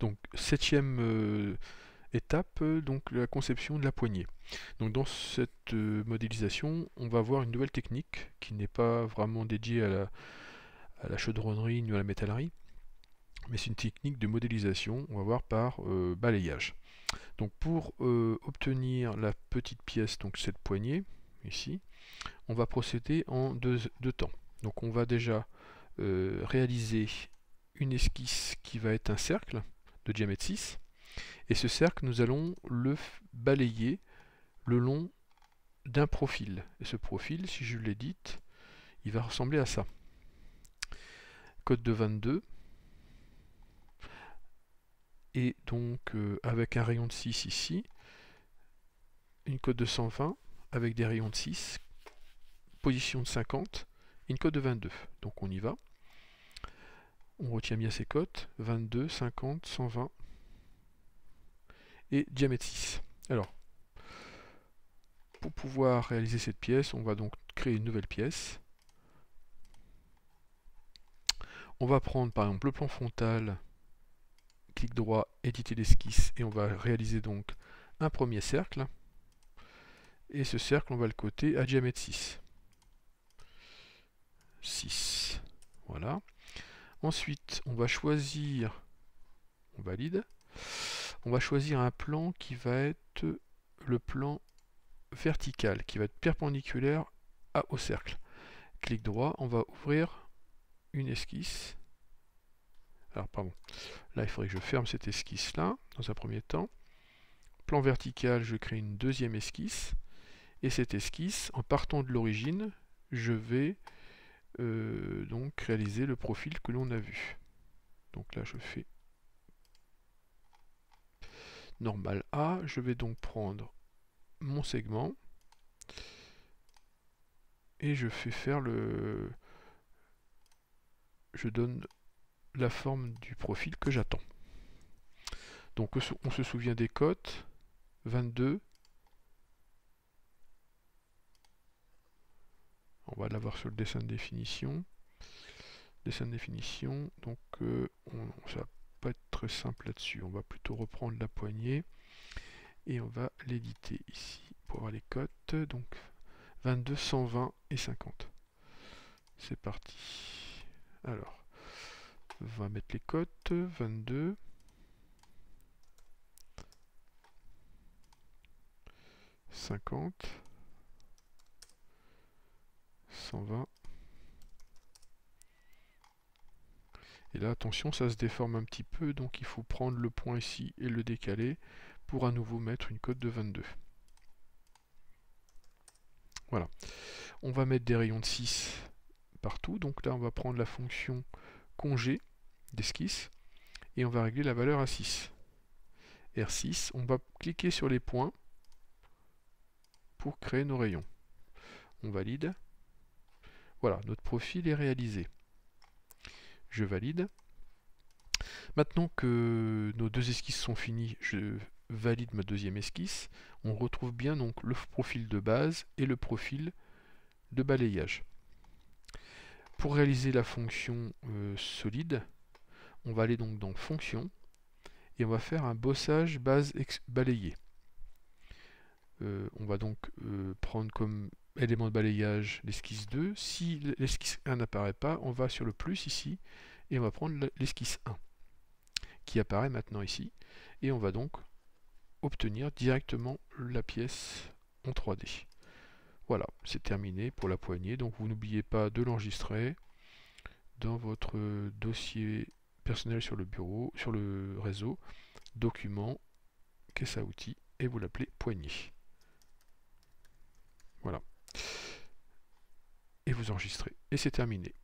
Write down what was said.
Donc septième euh, étape, euh, donc la conception de la poignée. Donc dans cette euh, modélisation, on va voir une nouvelle technique qui n'est pas vraiment dédiée à la, chaudronnerie ni à la métallerie, mais c'est une technique de modélisation, on va voir par balayage. Donc pour obtenir la petite pièce, donc cette poignée, ici, on va procéder en deux, deux temps. Donc on va déjà réaliser une esquisse qui va être un cercle de diamètre 6. Et ce cercle, nous allons le balayer le long d'un profil. Et ce profil, si je l'édite, il va ressembler à ça. Code de 22. Et donc euh, avec un rayon de 6 ici, une code de 120 avec des rayons de 6, position de 50, une code de 22. Donc on y va. On retient bien ces cotes, 22, 50, 120 et diamètre 6. Alors, pour pouvoir réaliser cette pièce, on va donc créer une nouvelle pièce. On va prendre par exemple le plan frontal, clic droit, éditer l'esquisse, et on va réaliser donc un premier cercle. Et ce cercle, on va le coter à diamètre 6. 6. Voilà. Ensuite, on va choisir, valide, on va choisir un plan qui va être le plan vertical, qui va être perpendiculaire au cercle. Clic droit, on va ouvrir une esquisse. Alors, pardon, là il faudrait que je ferme cette esquisse-là, dans un premier temps. Plan vertical, je crée une deuxième esquisse. Et cette esquisse, en partant de l'origine, je vais euh, donc réaliser le profil que l'on a vu. Donc là je fais normal A, je vais donc prendre mon segment et je fais faire le je donne la forme du profil que j'attends. Donc on se souvient des cotes 22 on va l'avoir sur le dessin de définition. Dessin de définition, donc euh, on, ça va pas être très simple là-dessus. On va plutôt reprendre la poignée et on va l'éditer ici pour avoir les cotes. Donc 22, 120 et 50. C'est parti. Alors, on va mettre les cotes. 22. 50 120. Et là, attention, ça se déforme un petit peu, donc il faut prendre le point ici et le décaler pour à nouveau mettre une cote de 22. Voilà. On va mettre des rayons de 6 partout. Donc là, on va prendre la fonction congé d'esquisse et on va régler la valeur à 6. R6, on va cliquer sur les points pour créer nos rayons. On valide. Voilà, notre profil est réalisé. Je valide. Maintenant que nos deux esquisses sont finies, je valide ma deuxième esquisse. On retrouve bien donc le profil de base et le profil de balayage. Pour réaliser la fonction euh, solide, on va aller donc dans Fonction et on va faire un bossage base balayé. Euh, on va donc euh, prendre comme élément de balayage l'esquisse 2. Si l'esquisse 1 n'apparaît pas, on va sur le plus ici et on va prendre l'esquisse 1 qui apparaît maintenant ici et on va donc obtenir directement la pièce en 3D. Voilà, c'est terminé pour la poignée. Donc vous n'oubliez pas de l'enregistrer dans votre dossier personnel sur le bureau, sur le réseau, document, caisse à outils et vous l'appelez poignée. Et vous enregistrez. Et c'est terminé.